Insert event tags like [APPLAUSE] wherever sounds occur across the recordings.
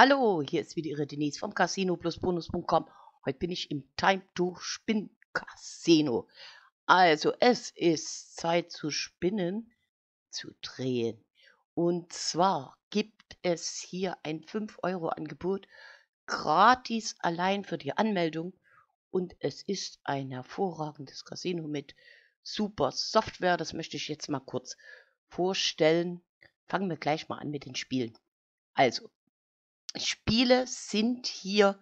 Hallo, hier ist wieder Ihre Denise vom Casino plus Bonus.com. Heute bin ich im Time to Spin Casino. Also, es ist Zeit zu spinnen, zu drehen. Und zwar gibt es hier ein 5-Euro-Angebot, gratis allein für die Anmeldung. Und es ist ein hervorragendes Casino mit super Software. Das möchte ich jetzt mal kurz vorstellen. Fangen wir gleich mal an mit den Spielen. Also, Spiele sind hier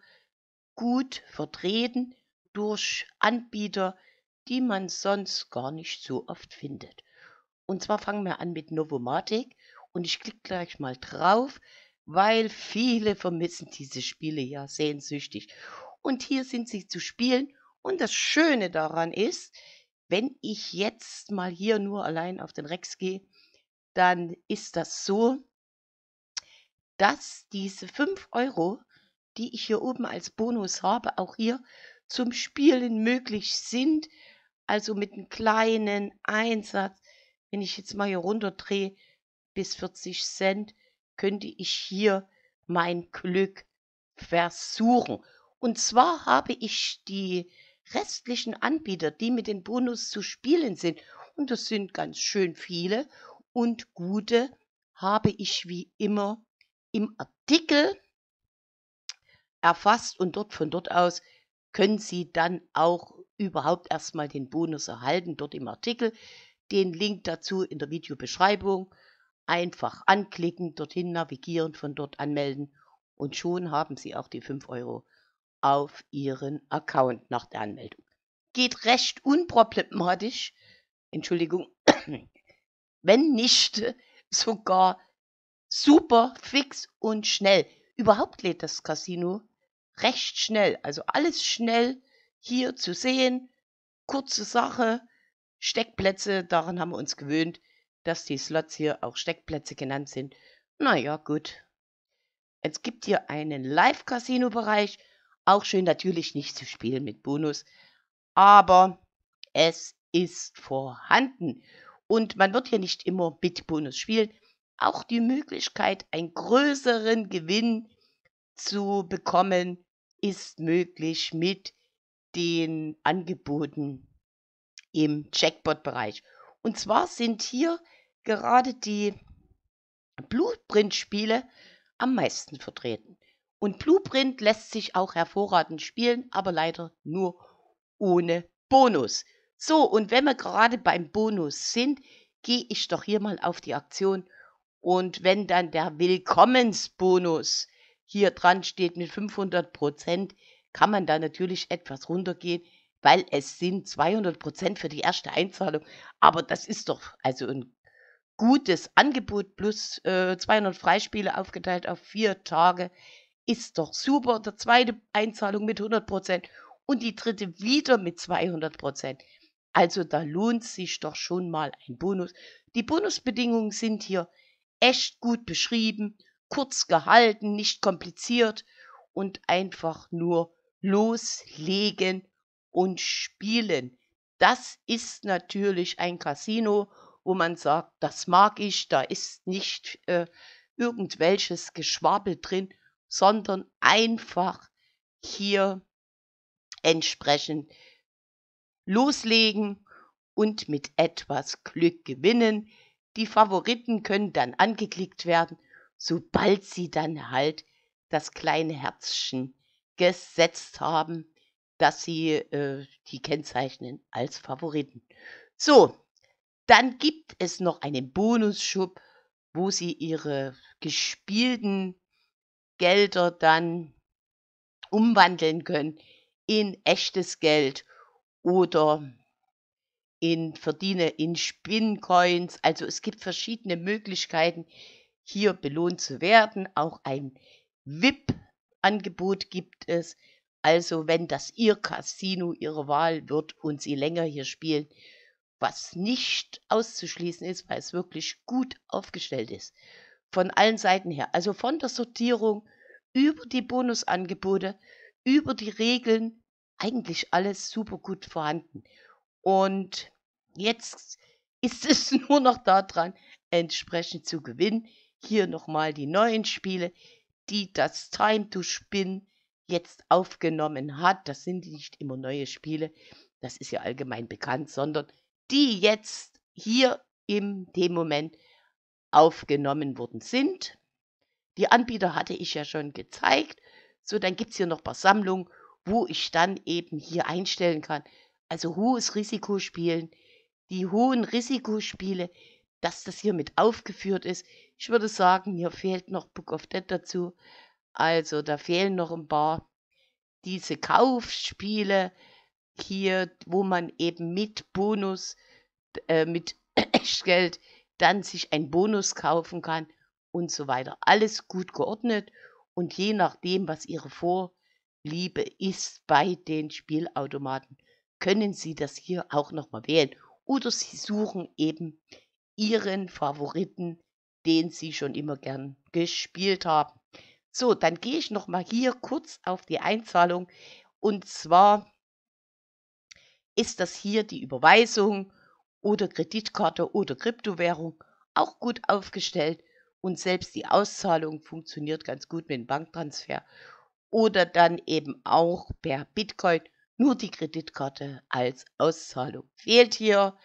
gut vertreten durch Anbieter, die man sonst gar nicht so oft findet. Und zwar fangen wir an mit Novomatic und ich klicke gleich mal drauf, weil viele vermissen diese Spiele ja sehnsüchtig. Und hier sind sie zu spielen und das Schöne daran ist, wenn ich jetzt mal hier nur allein auf den Rex gehe, dann ist das so, dass diese 5 Euro, die ich hier oben als Bonus habe, auch hier zum Spielen möglich sind. Also mit einem kleinen Einsatz, wenn ich jetzt mal hier runterdrehe bis 40 Cent, könnte ich hier mein Glück versuchen. Und zwar habe ich die restlichen Anbieter, die mit den Bonus zu spielen sind, und das sind ganz schön viele und gute, habe ich wie immer im Artikel erfasst und dort von dort aus können Sie dann auch überhaupt erstmal den Bonus erhalten, dort im Artikel. Den Link dazu in der Videobeschreibung. Einfach anklicken, dorthin navigieren, von dort anmelden und schon haben Sie auch die 5 Euro auf Ihren Account nach der Anmeldung. Geht recht unproblematisch, Entschuldigung, [COUGHS] wenn nicht sogar super fix und schnell. Überhaupt lädt das Casino recht schnell. Also alles schnell hier zu sehen. Kurze Sache. Steckplätze, daran haben wir uns gewöhnt, dass die Slots hier auch Steckplätze genannt sind. Naja, gut. Es gibt hier einen Live-Casino-Bereich. Auch schön natürlich nicht zu spielen mit Bonus. Aber es ist vorhanden. Und man wird hier nicht immer mit Bonus spielen auch die Möglichkeit, einen größeren Gewinn zu bekommen, ist möglich mit den Angeboten im Jackpot-Bereich. Und zwar sind hier gerade die Blueprint-Spiele am meisten vertreten. Und Blueprint lässt sich auch hervorragend spielen, aber leider nur ohne Bonus. So, und wenn wir gerade beim Bonus sind, gehe ich doch hier mal auf die Aktion und wenn dann der Willkommensbonus hier dran steht mit 500 Prozent, kann man da natürlich etwas runtergehen, weil es sind 200 Prozent für die erste Einzahlung. Aber das ist doch also ein gutes Angebot plus äh, 200 Freispiele aufgeteilt auf vier Tage. Ist doch super. Der zweite Einzahlung mit 100 Prozent und die dritte wieder mit 200 Prozent. Also da lohnt sich doch schon mal ein Bonus. Die Bonusbedingungen sind hier echt gut beschrieben, kurz gehalten, nicht kompliziert und einfach nur loslegen und spielen. Das ist natürlich ein Casino, wo man sagt, das mag ich, da ist nicht äh, irgendwelches Geschwabel drin, sondern einfach hier entsprechend loslegen und mit etwas Glück gewinnen. Die Favoriten können dann angeklickt werden, sobald sie dann halt das kleine Herzchen gesetzt haben, dass sie äh, die kennzeichnen als Favoriten. So, dann gibt es noch einen Bonusschub, wo sie ihre gespielten Gelder dann umwandeln können in echtes Geld oder in verdiene in Spinncoins. Also es gibt verschiedene Möglichkeiten, hier belohnt zu werden. Auch ein VIP-Angebot gibt es. Also wenn das Ihr Casino Ihre Wahl wird und Sie länger hier spielen, was nicht auszuschließen ist, weil es wirklich gut aufgestellt ist. Von allen Seiten her. Also von der Sortierung über die Bonusangebote, über die Regeln, eigentlich alles super gut vorhanden. Und jetzt ist es [LAUGHS] nur noch daran, entsprechend zu gewinnen. Hier nochmal die neuen Spiele. die das Time to Spin jetzt aufgenommen hat. Das sind nicht immer neue Spiele, das ist ja allgemein bekannt, sondern die jetzt hier in dem Moment aufgenommen worden sind. Die Anbieter hatte ich ja schon gezeigt. So, dann gibt es hier noch ein paar Sammlungen, wo ich dann eben hier einstellen kann. Also hohes Risikospielen, die hohen Risikospiele, dass das hier mit aufgeführt ist. Ich würde sagen, hier fehlt noch Book of Dead dazu. Also da fehlen noch ein paar. Diese Kaufspiele hier, wo man eben mit Bonus, äh, mit [COUGHS] Echtgeld dann sich ein Bonus kaufen kann und so weiter. Alles gut geordnet und je nachdem, was Ihre Vorliebe ist bei den Spielautomaten, können Sie das hier auch nochmal wählen. Oder Sie suchen eben Ihren Favoriten, den Sie schon immer gern gespielt haben. So, dann gehe ich nochmal hier kurz auf die Einzahlung. Und zwar ist das hier die Überweisung oder Kreditkarte oder Kryptowährung auch gut aufgestellt und selbst die Auszahlung funktioniert ganz gut mit dem Banktransfer oder dann eben auch per Bitcoin nur die Kreditkarte als Auszahlung. Fehlt hier,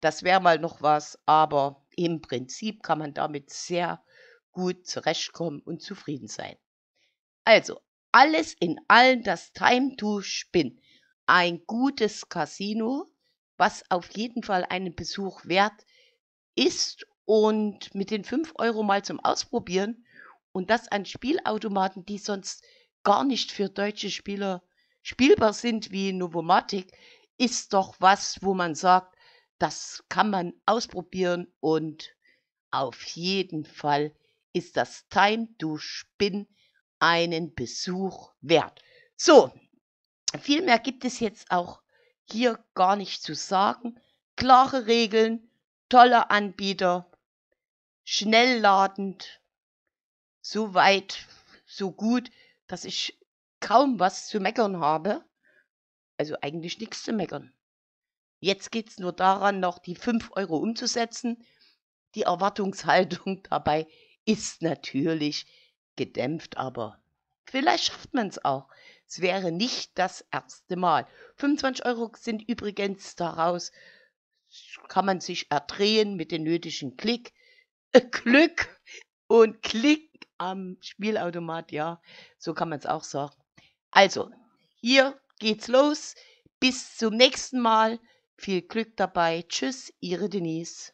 das wäre mal noch was, aber im Prinzip kann man damit sehr gut zurechtkommen und zufrieden sein. Also, alles in allem das Time to Spin. Ein gutes Casino, was auf jeden Fall einen Besuch wert ist und mit den 5 Euro mal zum Ausprobieren und das an Spielautomaten, die sonst gar nicht für deutsche Spieler spielbar sind wie Novomatic, ist doch was, wo man sagt, das kann man ausprobieren und auf jeden Fall ist das Time to Spin einen Besuch wert. So, viel mehr gibt es jetzt auch hier gar nicht zu sagen. Klare Regeln, tolle Anbieter, schnell ladend, so weit, so gut, dass ich kaum was zu meckern habe. Also eigentlich nichts zu meckern. Jetzt geht es nur daran, noch die 5 Euro umzusetzen. Die Erwartungshaltung [LAUGHS] dabei ist natürlich gedämpft, aber vielleicht schafft man es auch. Es wäre nicht das erste Mal. 25 Euro sind übrigens daraus, kann man sich erdrehen mit dem nötigen Klick. Glück und Klick am Spielautomat, ja, so kann man es auch sagen. Also, hier geht's los. Bis zum nächsten Mal. Viel Glück dabei. Tschüss, Ihre Denise.